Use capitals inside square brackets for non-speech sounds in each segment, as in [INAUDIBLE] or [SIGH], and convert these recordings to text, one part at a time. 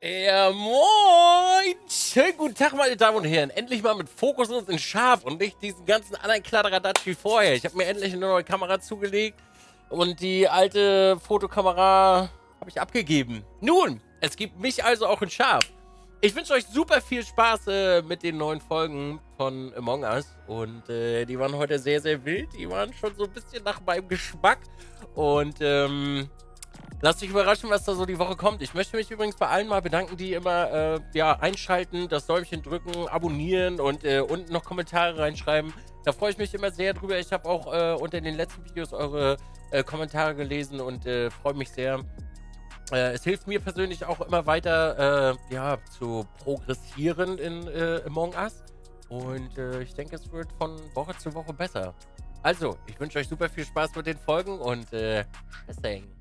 Ja, moin! Schönen guten Tag, meine Damen und Herren. Endlich mal mit Fokus und in scharf und nicht diesen ganzen anderen Kladderadatsch wie vorher. Ich habe mir endlich eine neue Kamera zugelegt und die alte Fotokamera habe ich abgegeben. Nun, es gibt mich also auch in scharf. Ich wünsche euch super viel Spaß äh, mit den neuen Folgen von Among Us. Und äh, die waren heute sehr, sehr wild. Die waren schon so ein bisschen nach meinem Geschmack. Und ähm, lasst euch überraschen, was da so die Woche kommt. Ich möchte mich übrigens bei allen mal bedanken, die immer äh, ja, einschalten, das Däumchen drücken, abonnieren und äh, unten noch Kommentare reinschreiben. Da freue ich mich immer sehr drüber. Ich habe auch äh, unter den letzten Videos eure äh, Kommentare gelesen und äh, freue mich sehr. Äh, es hilft mir persönlich auch immer weiter, ja, zu progressieren in Among Us. Und ich denke, es wird von Woche zu Woche besser. Also, ich wünsche euch super viel Spaß mit den Folgen und äh, tschüssing.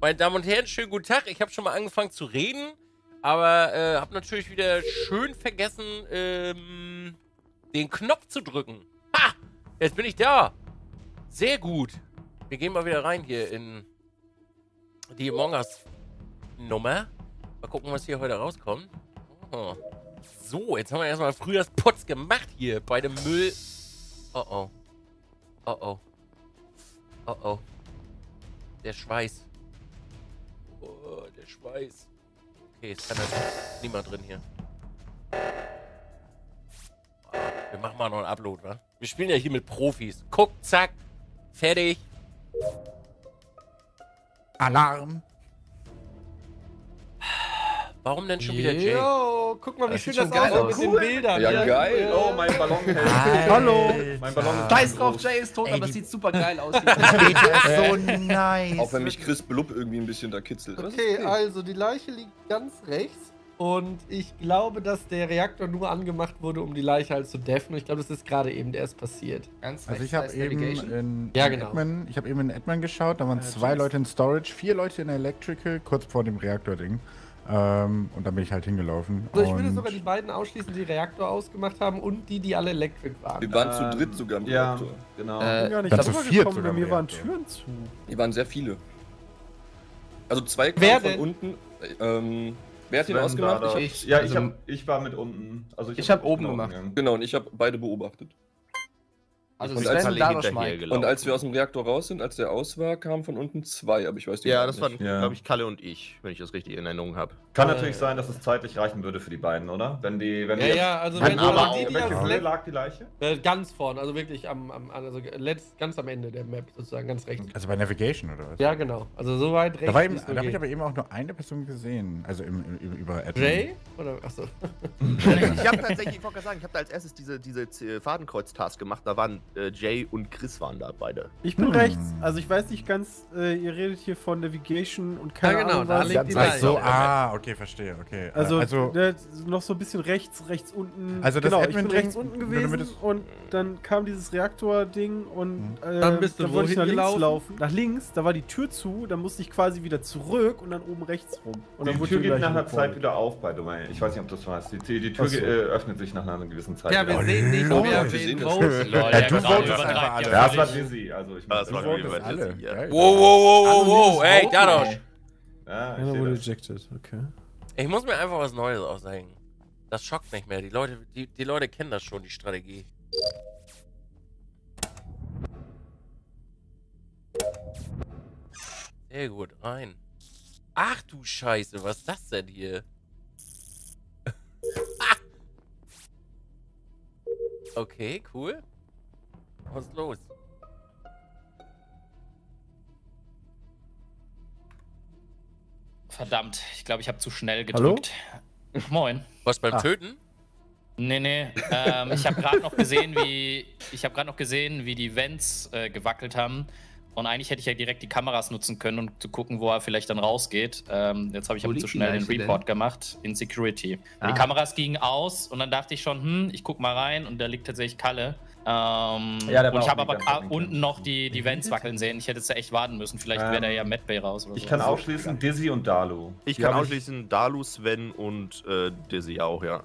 Meine Damen und Herren, schönen guten Tag. Ich habe schon mal angefangen zu reden, aber äh, habe natürlich wieder schön vergessen, ähm, den Knopf zu drücken. Ha! Jetzt bin ich da. Sehr gut. Wir gehen mal wieder rein hier in die Among Us Nummer. Mal gucken, was hier heute rauskommt. Oh. So, jetzt haben wir erstmal Frühjahrsputz gemacht hier bei dem Müll. Oh oh. Oh oh. Oh oh. Der Schweiß. Schweiß. Okay, ist keiner niemand drin hier. Wir machen mal noch einen Upload, wa? Wir spielen ja hier mit Profis. Guck, zack, fertig. Alarm. Warum denn schon wieder Jay? Yo, guck mal, wie Das schön das geil aussieht aus. mit den Bildern. Ja, geil. Oh, mein Ballon hält. Hallo. Mein Ballon ist Scheiß drauf. Jay ist tot, Ey, aber es sieht super geil aus. so [LAUGHS] nice. Auch wenn mich Chris Blub irgendwie ein bisschen da kitzelt. Ist okay, also die Leiche liegt ganz rechts. Und ich glaube, dass der Reaktor nur angemacht wurde, um die Leiche halt zu deffen. Ich glaube, das ist gerade eben erst passiert. Ganz Also ich habe heißt eben in, Ja, genau. Ich habe eben in Edmund geschaut, da waren Äh, zwei. Leute in Storage, vier Leute in Electrical, kurz vor dem Reaktor-Ding. Ähm, und dann bin ich halt hingelaufen. Also ich würde sogar die beiden ausschließen, die Reaktor ausgemacht haben und die, die alle Electric waren. Wir waren zu Ähm, dritt sogar im Ja, Reaktor. genau. Äh, ich bin gar nicht zu viert gekommen, bei mir waren. Türen zu. Die waren sehr viele. Also zwei Wer kamen von denn? unten. Ähm, wer hat ihn Sven ausgemacht? Ich Ich- ja, also- ich, hab, ich war mit unten. Also ich, Ich hab oben gemacht. gegangen. genau, und ich habe beide beobachtet. Also Und als- und als wir aus dem Reaktor raus sind, als der aus war, kamen von unten zwei, aber ich weiß die Ja, das waren, nicht. Ja. glaube ich, Kalle und ich, wenn ich das richtig in Erinnerung habe. Kann Äh. natürlich sein, dass es zeitlich reichen würde für die beiden, oder? Wenn die, wenn Ja, die ja, also Wenn aber die, die als Höhe lag die Leiche? äh, ganz vorne, also wirklich am, am also letzt, ganz am Ende der Map sozusagen, ganz rechts. Also bei Navigation oder was? Ja, genau. Also so weit rechts. Da, war eben, da habe ich aber eben auch nur eine Person gesehen. Also im, im, über Edmund. Jay? Oder, achso. [LAUGHS] ich habe tatsächlich, ich wollte gerade sagen, ich habe da als erstes diese, diese äh, Fadenkreuz-Task gemacht. Da waren äh, Jay und Chris waren da beide. Ich bin Hm. rechts. Also ich weiß nicht ganz, äh, ihr redet hier von Navigation und keine Ja, genau, Ahnung da was. liegt die Ach so, ah, okay, verstehe, okay. Also, Äh, also ne, noch so ein bisschen rechts, rechts unten. Also das genau, ich bin rechts unten gewesen und dann kam dieses Reaktor-Ding und äh, Dann bist du dann wollte ich nach wohin links gelaufen? laufen. Nach links, da war die Tür zu, dann musste ich quasi wieder zurück und dann oben rechts rum. Und dann die wurde Tür die geht nach einer. Zeit wieder auf, by the way. Ich weiß nicht, ob du das weißt. Die, die, Tür so. äh, öffnet sich nach einer gewissen Zeit. Ja, wir sehen nicht, lol, wer wir sehen ja, ja, du votest einfach alle. Ja, das war. Dizzy. Also ich Das muss- war votest Dizzy, alle. Wow, wow, wow, wow, wow. Ey, Dadosch. Ja, ich wurde das. ejected, okay. Ich muss mir einfach was Neues ausdenken. Das schockt nicht mehr. Die Leute, die, die Leute kennen das schon, die Strategie. Sehr gut, rein. Ach du Scheiße, was ist das denn hier? [LAUGHS] okay, cool. Was ist los? Verdammt, ich glaube, ich habe zu schnell gedrückt. Moin. Was beim Ah. Töten? Nee, nee. Ähm, ich habe gerade noch gesehen, wie ich habe gerade noch gesehen, wie die Vents äh, gewackelt haben. Und eigentlich hätte ich ja direkt die Kameras nutzen können, um zu gucken, wo er vielleicht dann rausgeht. Ähm, jetzt habe ich aber zu schnell den Leiche denn? Report gemacht in Security. Ah. Die Kameras gingen aus und dann dachte ich schon, hm, ich guck mal rein und da liegt tatsächlich Kalle. Ähm, Ja, der und ich habe aber unten noch die, die Vents wackeln sehen. Ich hätte jetzt echt warten müssen. Vielleicht wäre da Ähm, ja Medbay raus oder Ich so. kann ausschließen, Dizzy und Dalu. Ich Die kann ausschließen Dalu, Sven und äh, Dizzy auch, ja.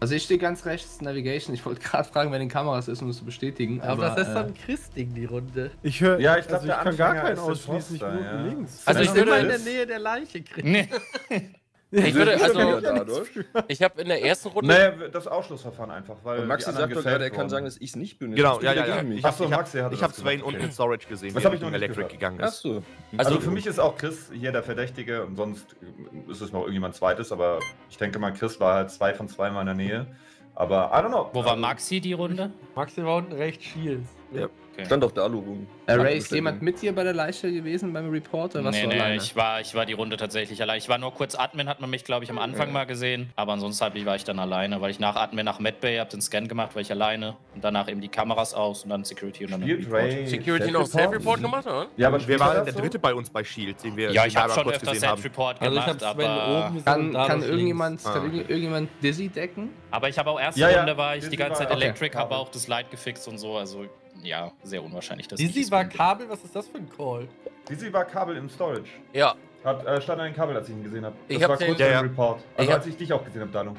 Also ich stehe ganz rechts, Navigation. Ich wollte gerade fragen, wer den Kameras ist, um es zu bestätigen. Aber, Aber, das ist äh, dann ein Chris-Ding, die Runde. Ich höre. Ja, ich glaub, also ich kann gar keinen ausschließen. Ich bin ja. links. Also ich ich bin immer in der Nähe der Leiche, Chris. Nee, Ja, [LAUGHS] ich würde, also- ich ja habe in der ersten Runde. Naja, das Ausschlussverfahren einfach, weil. Und Maxi sagt doch gerade, er kann sagen, dass ich es nicht bin. Genau, ja, ja, ja. gegen mich. Ich habe so, ich hab, Maxi hatte ich das hab Swain unten in Storage gesehen, Das wie hab er ich noch Electric gehört. gegangen ist. so. Also für mich ist auch Chris hier der Verdächtige und sonst ist es noch irgendjemand zweites, aber ich denke mal, Chris war halt zwei von zwei mal in der Nähe. Aber I don't know. Wo war Also, Maxi die Runde? Maxi war unten rechts Shields. Stand doch Dalu rum. äh, Ray, ist jemand mit dir bei der Leiche gewesen beim Report oder was nee, nee, alleine? ich war, ich war die Runde tatsächlich allein. Ich war nur kurz Admin, hat man mich, glaube ich, am Anfang mal gesehen. Aber ansonsten ich- war ich dann alleine, weil ich nach Admin nach Medbay hab den Scan gemacht, war ich alleine. Und danach eben die Kameras aus und dann Security und dann Spielt Report. Ray Security noch Self-Report gemacht, oder? Ja, aber Wer war denn der so? dritte bei uns bei Shield, den wir Ja, ich habe schon öfter gesehen haben? Self-Report Also ich gemacht, Sven aber, oben Kann, kann, irgendjemand, Ah, kann okay. irgend- irgendjemand Dizzy decken? aber ich habe auch erste Ja, ja, Runde war ich die ganze Zeit okay. Electric, habe auch das Light gefixt und so. Also ja, sehr unwahrscheinlich, dass ich Dizzy war. Kabel, was ist das für ein Call? Dizzy war Kabel im Storage. Ja. Hat, äh, stand ein Kabel, als ich ihn gesehen habe. Das Ich hab war kurz Ja, ja. Report. Ich Also hab- als ich dich auch gesehen habe, Dano.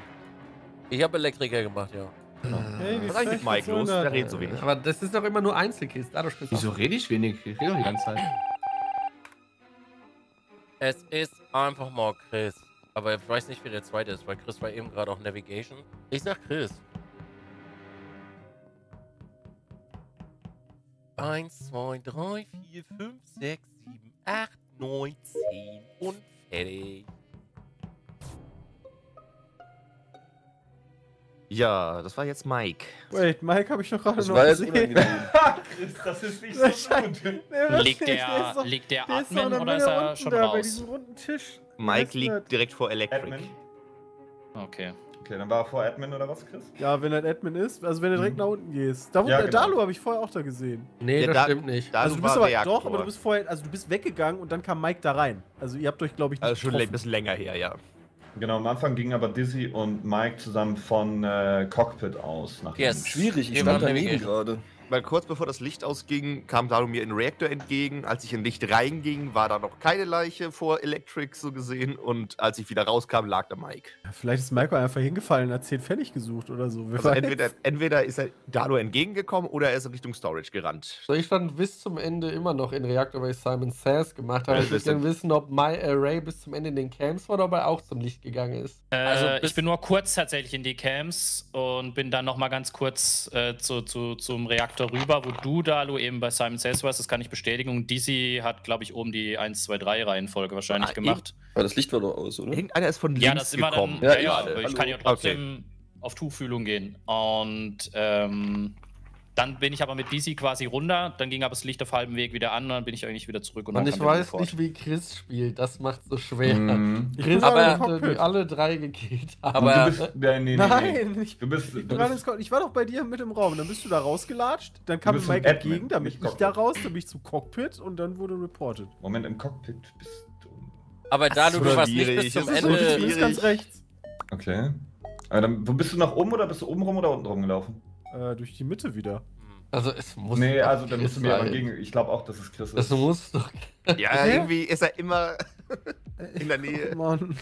Ich habe Elektriker gemacht, ja. Hey, wie Was ist eigentlich mit frech, Mike was soll los? Der redet so wenig. Aber das ist doch immer nur Einzelkist. Dadurch du Wieso rede ich wenig? Ich rede doch die ganze Zeit. Es ist einfach mal Chris. Aber ich weiß nicht, wer der zweite ist, weil Chris war eben gerade auf Navigation. Ich sag Chris. Eins, zwei, drei, vier, fünf, sechs, sieben, acht, neun, zehn und fertig. Ja, das war jetzt Mike. Wait, Mike habe ich doch gerade Das noch war gesehen. [LAUGHS] Chris, das ist nicht so gut. Nee, Liegt der, doch- liegt der der Admin oder ist er schon da bei raus? diesem runden Tisch. Mike liegt direkt vor Electric. Admin. Okay. Okay, dann war er vor Admin oder was, Chris? Ja, wenn er Admin ist, also wenn du direkt nach unten gehst. Da, wo, Ja, genau. Dalu habe ich vorher auch da gesehen. Nee, Ja, das da- stimmt nicht. Da also du bist aber Reaktor. doch, aber du bist vorher, also du bist weggegangen und dann kam Mike da rein. Also ihr habt euch, glaube ich, nicht Also schon ein bisschen länger her, ja. Genau, am Anfang gingen aber Dizzy und Mike zusammen von äh, Cockpit aus. Nach Yes. Schwierig, ich stand daneben gerade. Weil kurz bevor das Licht ausging, kam Dalu mir in den Reaktor entgegen. Als ich in Licht reinging, war da noch keine Leiche vor Electric so gesehen. Und als ich wieder rauskam, lag da Mike. Ja, Vielleicht ist Mike einfach hingefallen und hat 10 Pfennig gesucht oder so. Wer Also entweder, entweder ist er Dalu entgegengekommen oder er ist in Richtung Storage gerannt. So, ich stand bis zum Ende immer noch in Reaktor, weil ich Simon Says gemacht habe. Ja, ich würde ist- gerne wissen, ob My, äh, Ray bis zum Ende in den Camps war oder ob er auch zum Licht gegangen ist. Also Äh, bis- ich bin nur kurz tatsächlich in die Camps und bin dann noch mal ganz kurz äh, zu, zu, zum Reaktor rüber, wo du, Dalu, eben bei Simon Says warst. Das kann ich bestätigen. Und Dizzy hat, glaube ich, oben die 1, 2, 3 Reihenfolge wahrscheinlich Ah, gemacht. Aber das Licht war doch aus, oder? Irgendeiner ist von links Ja, das ist immer gekommen. dann. Ja, Ja, ja, ich- kann ja trotzdem auf Tuchfühlung gehen. Und ähm, dann bin ich aber mit DC quasi runter. Dann ging aber das Licht auf halbem Weg wieder an und dann bin ich eigentlich wieder zurück. Und, Und ich weiß nicht, wie Chris spielt. Das macht so schwer. Mhm. Ich Chris aber- Cockpit. alle drei gekillt. Aber- du bist, äh, nee, nee, nee. Nein, ich Du bist, Ich, du bist ich war doch bei dir mit im Raum. Dann bist du da rausgelatscht. Dann kam Mike entgegen, dann bin ich Cockpit. da raus, dann bin ich zum Cockpit und dann wurde reported. Moment im Cockpit bist du. Aber da du, du warst nicht bis zum So, Ende. du bist ganz rechts. Okay. Aber dann, wo bist du nach oben oder bist du oben rum oder unten rumgelaufen? Äh, durch die Mitte wieder. Also es muss nee, also dann musst du mir Chris aber gegen. Ich glaube auch, dass es Chris Das ist. muss doch. [LAUGHS] Ja, irgendwie ist er immer in der Nähe. Oh, Mann.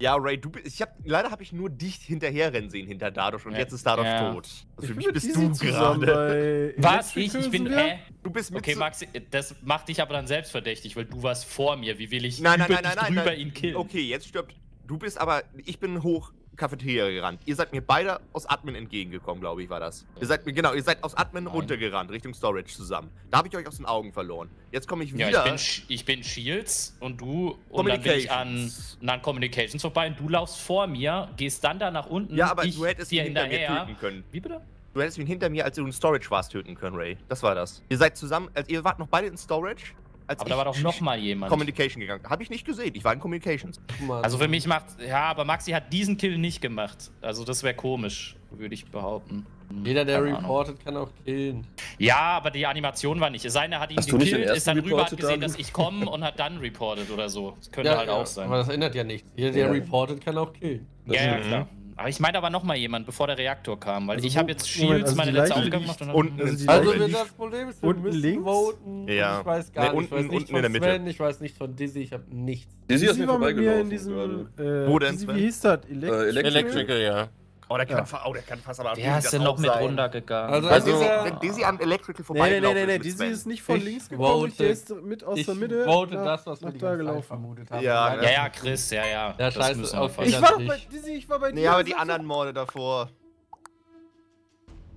Ja, Ray, du bist. Ich hab, leider habe ich nur dich hinterherrennen sehen hinter Dadosh und Ja. jetzt ist Dadosh Ja. tot. Also für mich bist du gerade. Was? Ich, ich bin. Hä? Du bist mit Okay, Maxi, das macht dich aber dann selbst verdächtig, weil du warst vor mir. Wie will ich Nein, nein, über nein, nein, dich nein, drüber nein. ihn killen? Okay, jetzt stirbt. Du bist aber. Ich bin hoch Cafeteria gerannt. Ihr seid mir beide aus Admin entgegengekommen, glaube ich, war das. Ihr seid mir, genau, ihr seid aus Admin Nein. runtergerannt, Richtung Storage zusammen. Da habe ich euch aus den Augen verloren. Jetzt komme ich wieder. Ja, ich bin, ich bin Shields und du und dann bin ich an, Communications. an Communications vorbei und du laufst vor mir, gehst dann da nach unten. ja, aber ich du hättest ihn hinter mir töten können. Wie bitte? Du hättest ihn hinter mir, als du in Storage warst, töten können, Ray. Das war das. Ihr seid zusammen, also ihr wart noch beide in Storage, als Aber ich da war doch noch mal jemand. Communication gegangen. Habe ich nicht gesehen. Ich war in Communications. Mann. Also für mich macht, ja, aber Maxi hat diesen Kill nicht gemacht. Also das wäre komisch, würde ich behaupten. Jeder, der Keine Ahnung. reportet, kann auch killen. Ja, aber die Animation war nicht. Es sei denn, er hat ihn Hast gekillt, ist dann rüber, hat gesehen, Daniel? dass ich komme und hat dann reported oder so. Das könnte halt auch sein. Aber das ändert ja nichts. Jeder, der Ja. reportet, kann auch killen. Ja, ja, Mhm. klar. Aber ich meine aber noch mal jemand, bevor der Reaktor kam, weil Also ich habe jetzt Moment, Shields also meine letzte Leiche Aufgabe gemacht. und unten dann- Also die Also, liegt das Problem ist, wir unten müssen links? voten. Ja. Ich weiß gar Nee, nicht. unten- ich weiß nicht unten von in der Mitte. Sven, ich weiß nicht von Dizzy, ich habe nichts. Dizzy ist Sie mir war mit mir vorbeigelaufen. in diesem. Äh, Wo denn, Dizzy, Sven? wie hieß das? Äh, Electrical? Electrical. Electrical, ja. Oh, der kann, Ja. oh, der kann fast aber Wer ist denn noch mit runtergegangen? Also, Also, dieser, Wenn Dizzy an Electrical Nee, nee, vorbeigelaufen nee, nee, nee, ist mit Dizzy ist nicht von Ich links gekommen, der ist mit aus ich der Mitte vote nach, das, was wir da gelaufen. vermutet haben. Ja, Ja, ja, Chris, ja, ja. Ja, das müssen wir auf Ich war doch bei. Dizzy, ich war bei Nee, dir. aber die anderen Morde davor.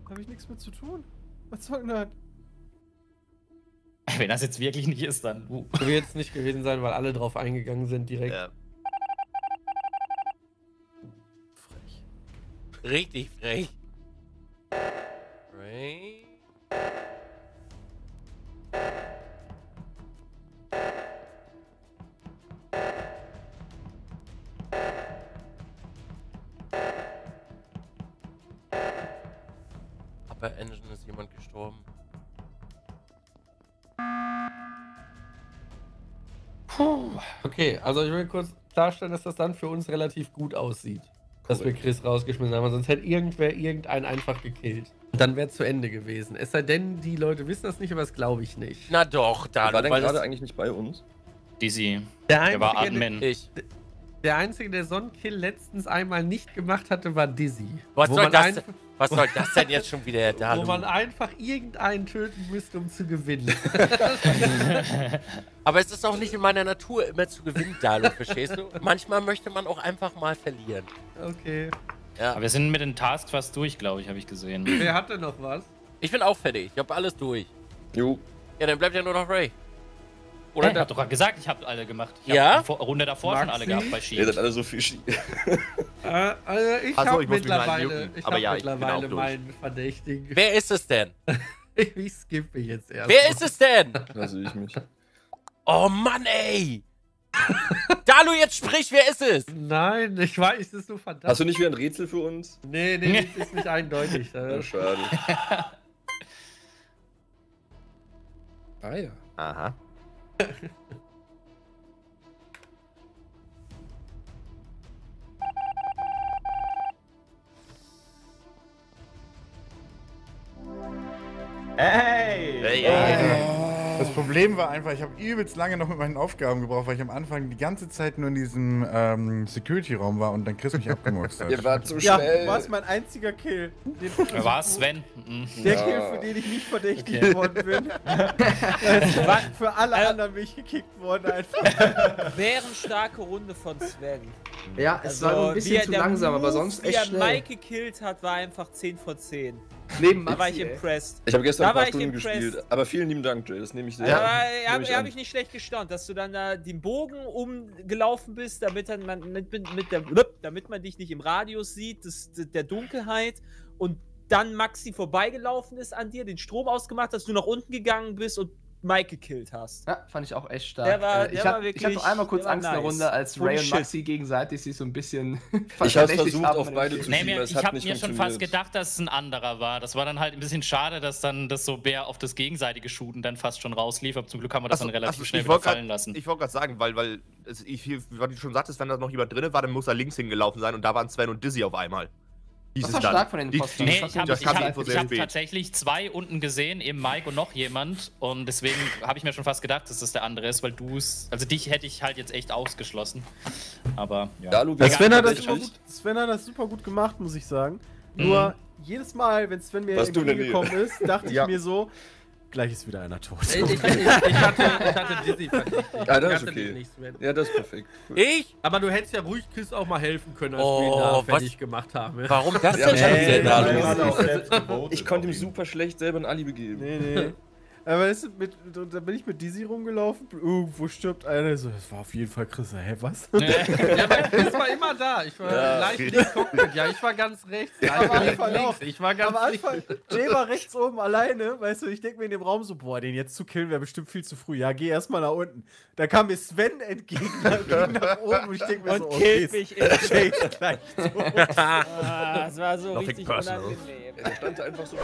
Habe ich nichts mit zu tun. Was soll denn das? Wenn das jetzt wirklich nicht ist, dann. Uh. Wird es nicht gewesen sein, weil alle drauf eingegangen sind direkt. Ja. Richtig frech. Frech. Upper Engine ist jemand gestorben. Okay, also ich will kurz klarstellen, dass das dann für uns relativ gut aussieht. Dass wir Chris rausgeschmissen haben, sonst hätte irgendwer irgendeinen einfach gekillt. Und dann wäre es zu Ende gewesen. Es sei denn, die Leute wissen das nicht, aber das glaube ich nicht. Na doch, da. War denn weil gerade eigentlich nicht bei uns? Dizzy. Der Der war Einzige, Admin. Ich. der, Einzige, der Sonnenkill letztens einmal nicht gemacht hatte, war Dizzy. Was Wo soll man das? Was soll das denn jetzt schon wieder [LAUGHS] da? Wo man einfach irgendeinen töten müsste, um zu gewinnen. [LAUGHS] Aber es ist auch nicht in meiner Natur, immer zu gewinnen, Dalu, verstehst du? Manchmal möchte man auch einfach mal verlieren. Okay. Ja. Aber wir sind mit den Tasks fast durch, glaube ich, habe ich gesehen. Wer hatte noch was? Ich bin auch fertig. Ich habe alles durch. Jo. Ja, dann bleibt ja nur noch Ray. Oder Oder ich hab doch gerade gesagt, ich habe alle gemacht. Ich Ja? hab Runde davor schon alle Maxi? gehabt bei Ihr Shield. seid alle so fishy. [LAUGHS] Äh, also ich so, habe ich mittlerweile, ich Aber hab ja, ich mittlerweile durch. meinen Verdächtigen. Wer ist es denn? [LAUGHS] Ich skippe jetzt erst. Wer ist es denn? [LAUGHS] Da sehe ich mich. Oh Mann, ey! Dalu, jetzt sprich, wer ist es? Nein, ich weiß, es ist so verdammt. Hast du nicht wieder ein Rätsel für uns? Nee, nee, das ist nicht eindeutig. Ja, schade. ah ja. Aha. Hey! Ey, ey, ey. Das Problem war einfach, ich habe übelst lange noch mit meinen Aufgaben gebraucht, weil ich am Anfang die ganze Zeit nur in diesem ähm, Security-Raum war und dann Chris mich abgemurkst hat. [LAUGHS] Ihr wart zu Ja, schnell. war es mein einziger Kill. Den, [LAUGHS] war Sven? Mhm. Der Ja. Kill, für den ich nicht verdächtig geworden bin. [LAUGHS] Es war für alle Also- anderen bin ich gekickt worden einfach. Bärenstarke Runde von Sven. Ja, es Also, war nur ein wie bisschen er- zu langsam, aber Move, sonst Wie echt er schnell. Mike gekillt hat, war einfach 10 von 10. Neben Da war ich Maxi, ey. impressed. Ich habe gestern Da ein paar Stunden impressed. gespielt. Aber vielen lieben Dank, Jay. Das nehme ich sehr. Ja, aber nehme habe ich hab an. ich nicht schlecht gestaunt, dass du dann da den Bogen umgelaufen bist, damit dann man mit, mit, mit der, damit man dich nicht im Radius sieht, des, der Dunkelheit und dann Maxi vorbeigelaufen ist an dir, den Strom ausgemacht hast, du nach unten gegangen bist und Mike gekillt hast. Ja, fand ich auch echt stark. Der war- Äh, ich der hab- ich hatte einmal kurz Angst in der nice. Runde, als Ray und shit. Maxi gegenseitig sich so ein bisschen [LAUGHS] Ich habe versucht, haben auf beide zu Nee, schieben, mir, es ich habe mir schon fast gedacht, dass es ein anderer war. Das war dann halt ein bisschen schade, dass dann das so Bär auf das gegenseitige Shooten dann fast schon rauslief. Aber zum Glück haben wir das Achso, dann relativ achso, schnell wieder grad- fallen lassen. Ich wollte gerade sagen, weil, weil es, ich, wie du schon sagtest, wenn da noch jemand drin war, dann muss er links hingelaufen sein und da waren Sven und Dizzy auf einmal. Hieß Das war stark von den die- Nee, ich habe hab, tatsächlich zwei unten gesehen, eben Mike und noch jemand. Und deswegen habe ich mir schon fast gedacht, dass das der andere ist, weil du es. Also dich hätte ich halt jetzt echt ausgeschlossen. Aber ja. Ja, Sven, hat das immer gut, Sven hat das super gut gemacht, muss ich sagen. Nur jedes Mal, wenn Sven mir entgegengekommen ist, dachte [LAUGHS] Ja. ich mir so, gleich ist wieder einer tot. Ich, ich, ich, hatte, ich hatte Dizzy verdächtigt. Ja, das ich ist hatte okay. Ja, das ist perfekt. Ich? Aber du hättest ja ruhig Chris auch mal helfen können, als Oh, wir ihn da was- fertig gemacht haben. ja. Warum das Ja, denn schon nee, wieder, Ich konnte ihm super schlecht selber ein Alibi geben. Nee, nee. Aber weißt du, mit, da bin ich mit Dizzy rumgelaufen, irgendwo stirbt einer, so, das war auf jeden Fall Chris. Hä, was? [LAUGHS] Ja, aber Chris war immer da. Ich war Ja, leicht links Cockpit. Ja, ich war ganz rechts. Am Leicht Anfang links. auch. Ich war ganz Am. Anfang, Jay war rechts oben alleine, weißt du, ich denke mir in dem Raum so, boah, den jetzt zu killen wäre bestimmt viel zu früh. Ja, geh erstmal nach unten. Da kam mir Sven entgegen, [LAUGHS] ging nach oben und ich denke mir Und so, killt okay, mich [LAUGHS] Jay gleich tot. Ah, das war so Nothing richtig personal. unangenehm. Der stand einfach so.